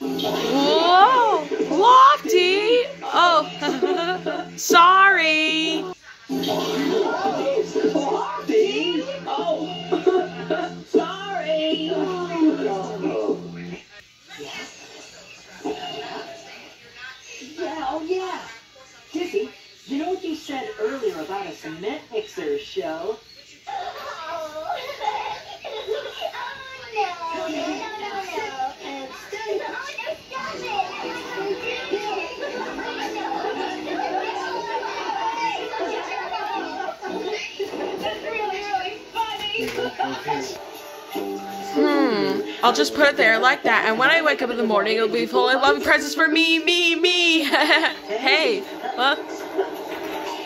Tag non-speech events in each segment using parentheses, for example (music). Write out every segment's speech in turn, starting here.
Whoa! Lofty! Oh, (laughs) sorry. Lofty? Oh, sorry. (laughs) (laughs) Yeah, oh yeah. Dizzy, you know what you said earlier about a cement mixer show? I'll just put it there like that, and when I wake up in the morning, it'll be full of loving presents for me, me, me. (laughs) hey, huh?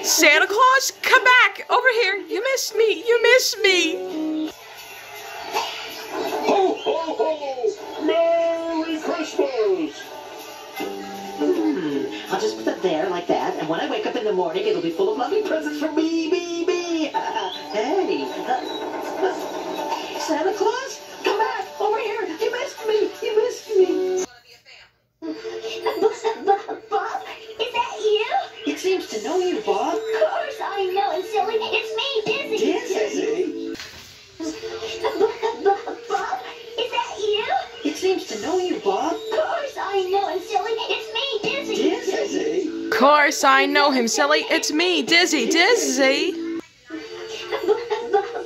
Santa Claus, come back over here. You missed me. You missed me. Ho, ho, ho! Merry Christmas! Hmm, I'll just put it there like that, and when I wake up in the morning, it'll be full of loving presents for me, me, me. (laughs) hey, uh, uh, Santa Claus, know you, Bob. Of course I know, and silly, it's me, Dizzy. Dizzy. Bob, is that you? It seems to know you, Bob. Of course I know, and silly, it's me, Dizzy. Dizzy. Course, I know him, silly. It's me, Dizzy, Dizzy.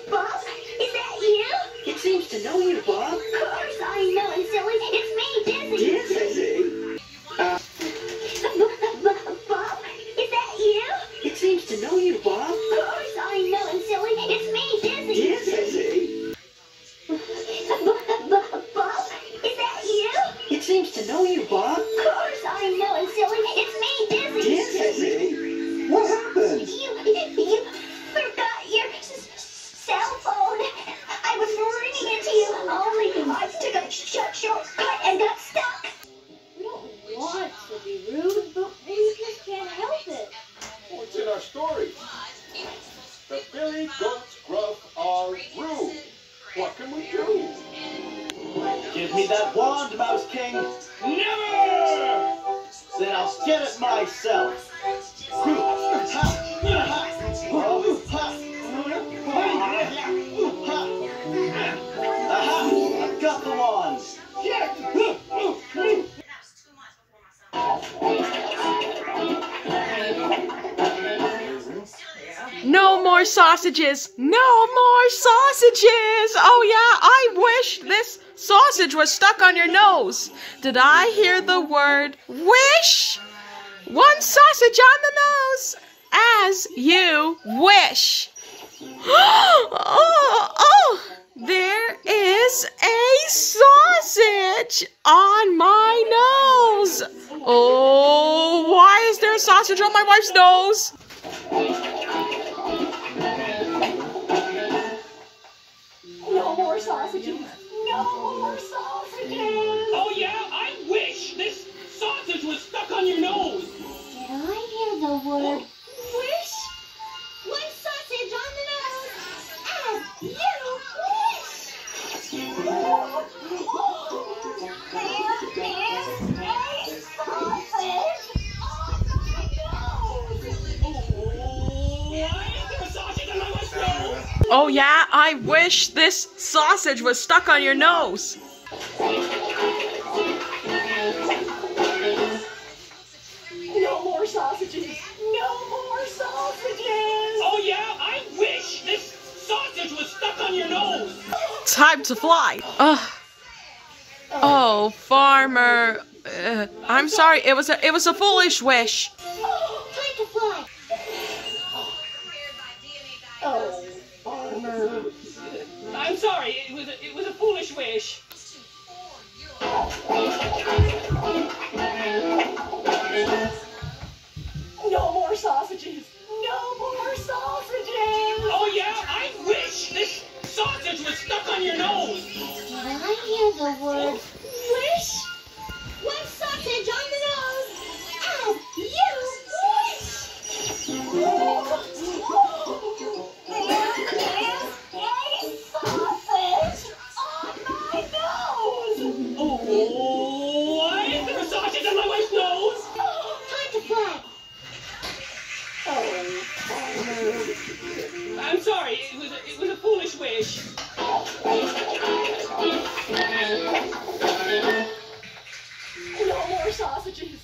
Bob, is that you? It seems to know you, Bob. Of course I know, and silly, it's me, Dizzy. Dizzy. Seems to know you, Bob. Of course I know, and silly, it's me, Dizzy. Dizzy. What happened? You, you forgot your s- s- cell phone. I was ringing it to you, only I took a short shortcut and got stuck. We don't want to be rude, but we just can't help it. Oh, What's in our story? The Billy Goats Gruff are rude. What can we do? Give me that wand, Mouse King. Never! Then I'll get it myself. I've got the wand. No sausages. No more sausages. Oh, yeah, I wish this sausage was stuck on your nose. Did I hear the word wish? One sausage on the nose as you wish. (gasps) oh, oh, there is a sausage on my nose. Oh, why is there a sausage on my wife's nose? No more sausages. No Oh, yeah, I wish this sausage was stuck on your nose. No more sausages. No more sausages. Oh yeah, I wish this sausage was stuck on your nose. Time to fly. Ugh. Oh, farmer. Uh, I'm sorry. It was a it was a foolish wish. I'm sorry, it was a, it was a foolish wish. No more sausages. No more sausages. Oh yeah, I wish this sausage was stuck on your nose. Did I hear the word I'm sorry, it was a, it was a foolish wish. No more sausages.